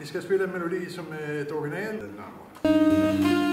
Vi skal spille en melodi, som øh, er et original. Den navn.